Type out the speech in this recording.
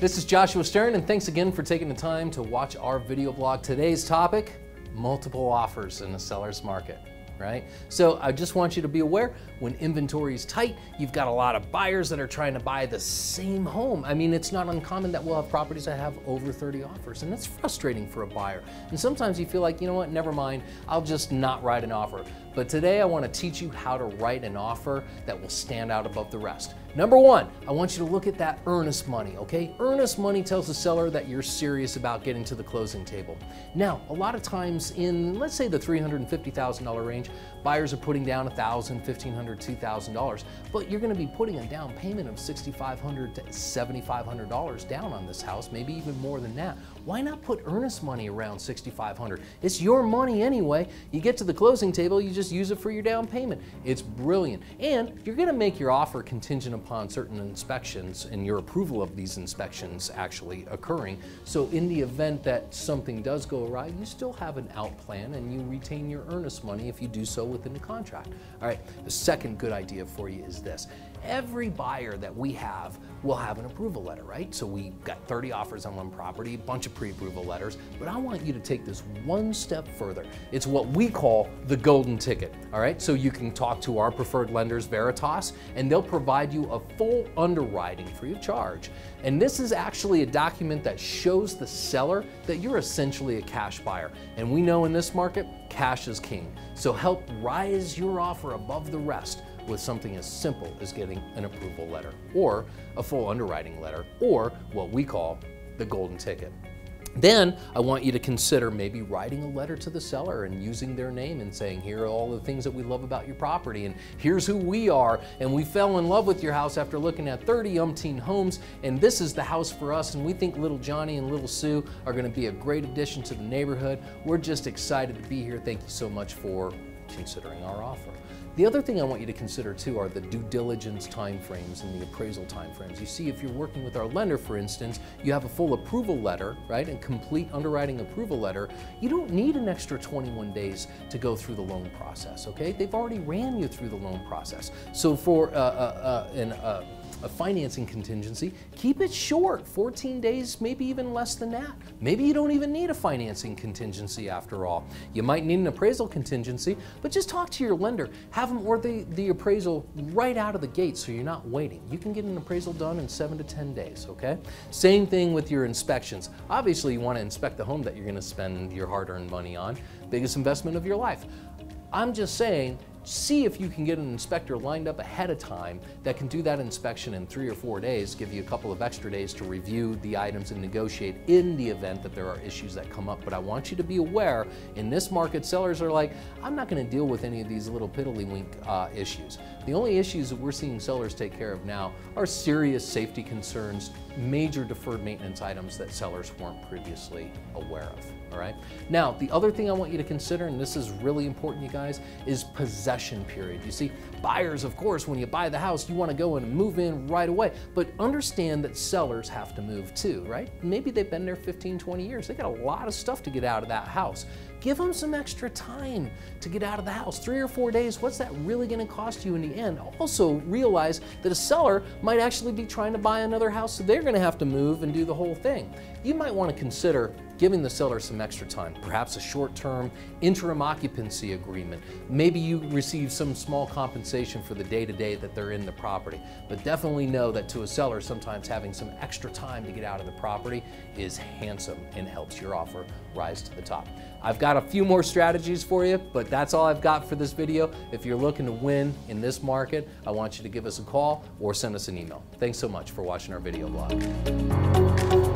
This is Joshua Stern, and thanks again for taking the time to watch our video blog. Today's topic multiple offers in the seller's market right? So I just want you to be aware when inventory is tight, you've got a lot of buyers that are trying to buy the same home. I mean, it's not uncommon that we'll have properties that have over 30 offers, and that's frustrating for a buyer. And sometimes you feel like, you know what, never mind, I'll just not write an offer. But today I want to teach you how to write an offer that will stand out above the rest. Number one, I want you to look at that earnest money, okay? Earnest money tells the seller that you're serious about getting to the closing table. Now, a lot of times in, let's say the $350,000 range, buyers are putting down $1,000, $1,500, $2,000, but you're gonna be putting a down payment of 6,500 to $7,500 down on this house, maybe even more than that. Why not put earnest money around 6,500? It's your money anyway. You get to the closing table, you just use it for your down payment. It's brilliant. And you're gonna make your offer contingent upon certain inspections and your approval of these inspections actually occurring. So in the event that something does go awry, you still have an out plan and you retain your earnest money if you do so within the contract. All right, the second good idea for you is this. Every buyer that we have will have an approval letter, right? So we got 30 offers on one property, a bunch of pre-approval letters, but I want you to take this one step further. It's what we call the golden ticket, all right? So you can talk to our preferred lenders, Veritas, and they'll provide you a full underwriting free of charge. And this is actually a document that shows the seller that you're essentially a cash buyer. And we know in this market, cash is king. So help rise your offer above the rest with something as simple as getting an approval letter or a full underwriting letter or what we call the golden ticket. Then I want you to consider maybe writing a letter to the seller and using their name and saying, here are all the things that we love about your property and here's who we are and we fell in love with your house after looking at 30 umpteen homes and this is the house for us and we think little Johnny and little Sue are going to be a great addition to the neighborhood. We're just excited to be here. Thank you so much for considering our offer. The other thing I want you to consider too are the due diligence timeframes and the appraisal timeframes. You see, if you're working with our lender, for instance, you have a full approval letter, right, and complete underwriting approval letter. You don't need an extra 21 days to go through the loan process, okay? They've already ran you through the loan process. So for uh, uh, uh, an uh, a financing contingency, keep it short, 14 days, maybe even less than that. Maybe you don't even need a financing contingency after all. You might need an appraisal contingency, but just talk to your lender. Have them order the, the appraisal right out of the gate so you're not waiting. You can get an appraisal done in seven to 10 days, okay? Same thing with your inspections. Obviously, you want to inspect the home that you're going to spend your hard-earned money on, biggest investment of your life. I'm just saying see if you can get an inspector lined up ahead of time that can do that inspection in three or four days, give you a couple of extra days to review the items and negotiate in the event that there are issues that come up. But I want you to be aware, in this market, sellers are like, I'm not gonna deal with any of these little piddlywink uh, issues. The only issues that we're seeing sellers take care of now are serious safety concerns, major deferred maintenance items that sellers weren't previously aware of, all right? Now, the other thing I want you to consider, and this is really important, you guys, is possession period. You see, buyers, of course, when you buy the house, you wanna go and move in right away, but understand that sellers have to move too, right? Maybe they've been there 15, 20 years. They got a lot of stuff to get out of that house. Give them some extra time to get out of the house. Three or four days, what's that really gonna cost you in the end? Also realize that a seller might actually be trying to buy another house, so they're gonna have to move and do the whole thing. You might wanna consider giving the seller some extra time, perhaps a short-term interim occupancy agreement. Maybe you receive some small compensation for the day-to-day -day that they're in the property. But definitely know that to a seller, sometimes having some extra time to get out of the property is handsome and helps your offer rise to the top. I've got a few more strategies for you, but that's all I've got for this video. If you're looking to win in this market, I want you to give us a call or send us an email. Thanks so much for watching our video blog.